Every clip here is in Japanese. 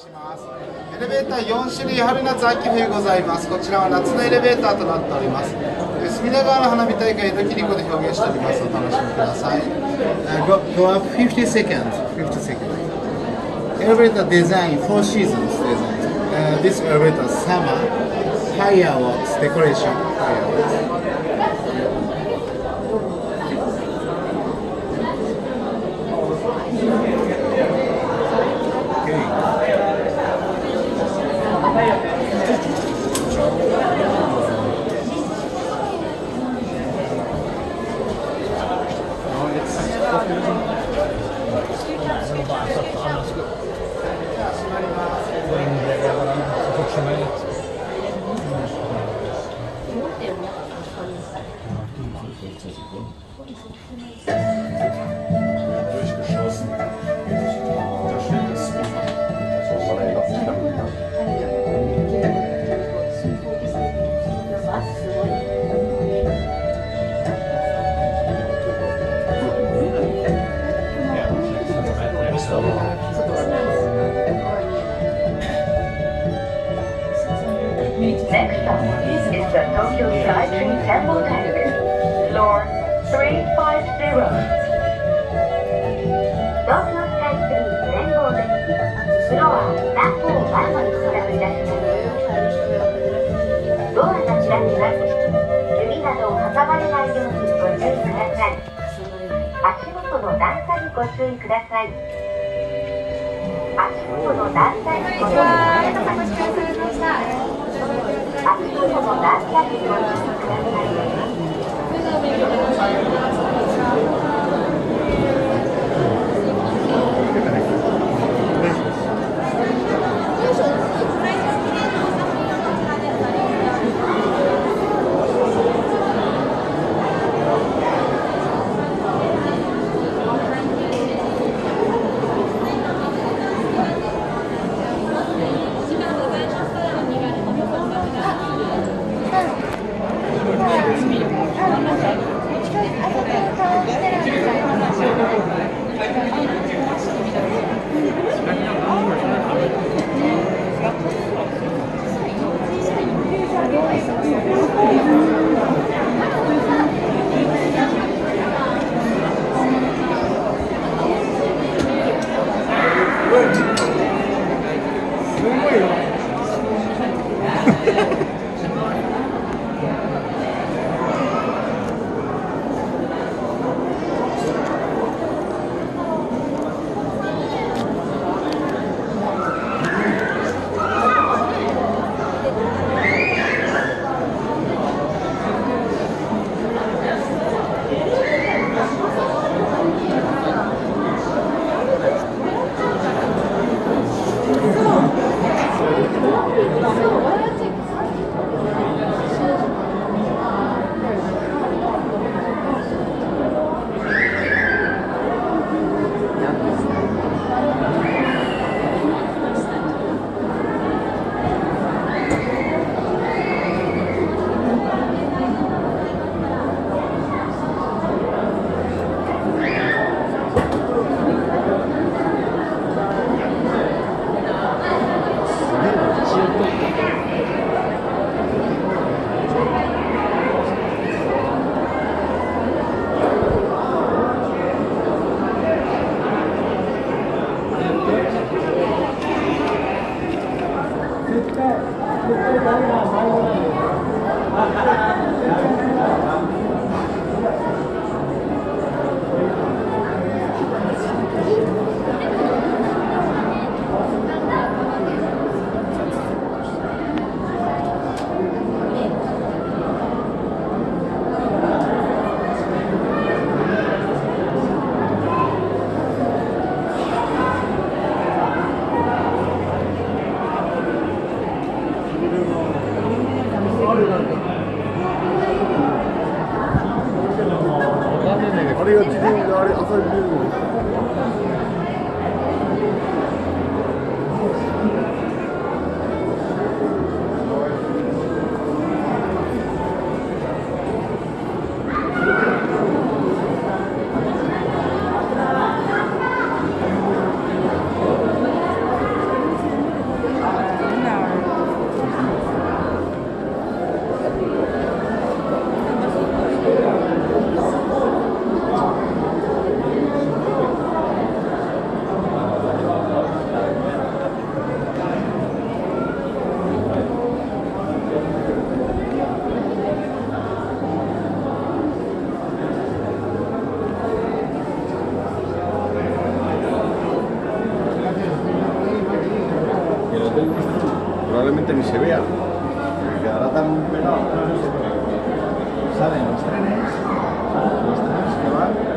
しますエレベーター4種類春夏秋冬ございますこちらは夏のエレベーターとなっております隅田川の花火大会江戸切子で表現しておりますお楽しみください go, go up 50 seconds 50 seconds elevator design four seasons design uh, this elevator summer fireworks decoration fireworks Next up is the Tokyo Skytree Temple Tank, floor 350. 東京スカイツリーレインボーデッキフロア南方前まで到着いたしますドアが開きます指などを挟まれないようにご注意ください足元の段差にご注意ください足元の段差にご用意ください足元の段差にご注意ください ni se vea. Quedará tan pelado. Salen los trenes, los trenes que van.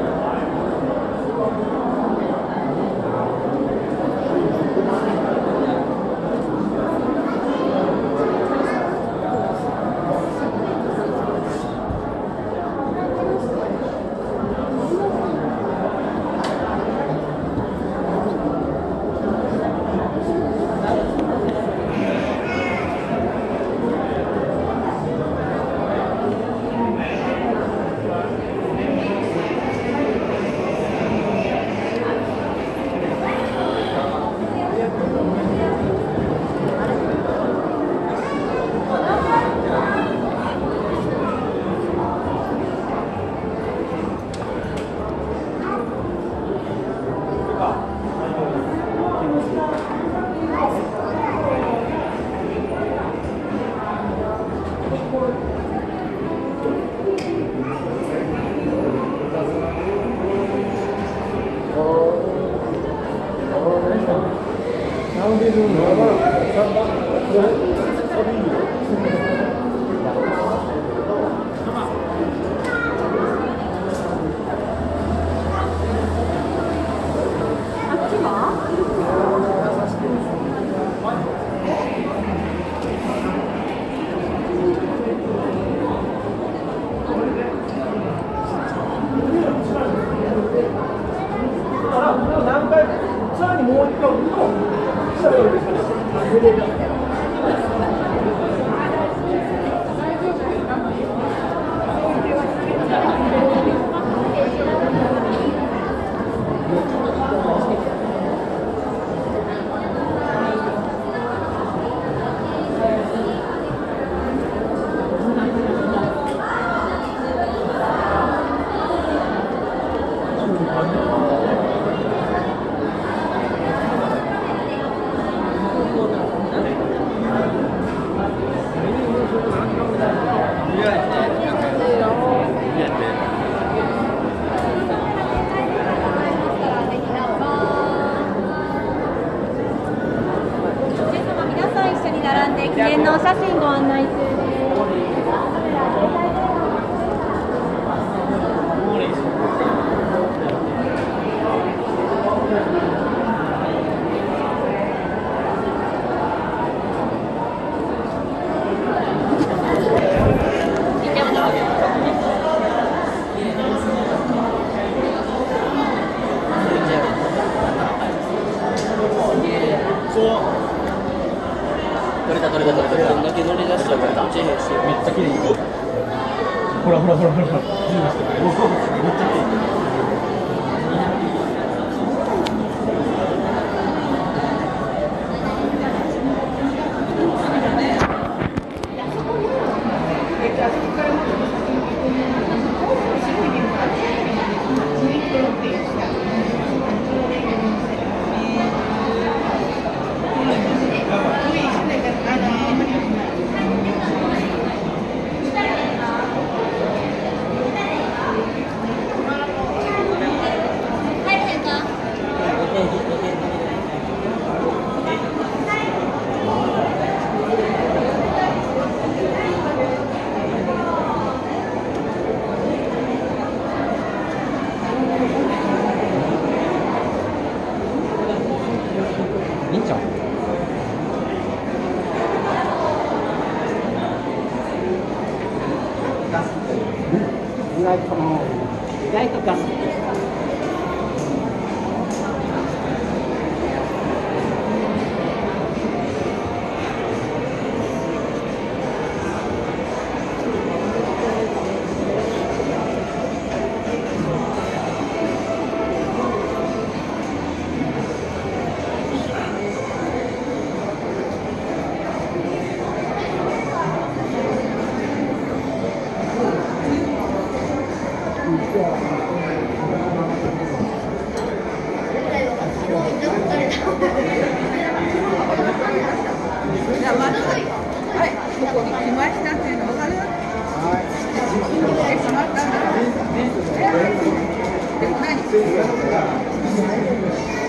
Não, não, não. ほらほらほらほら。性が。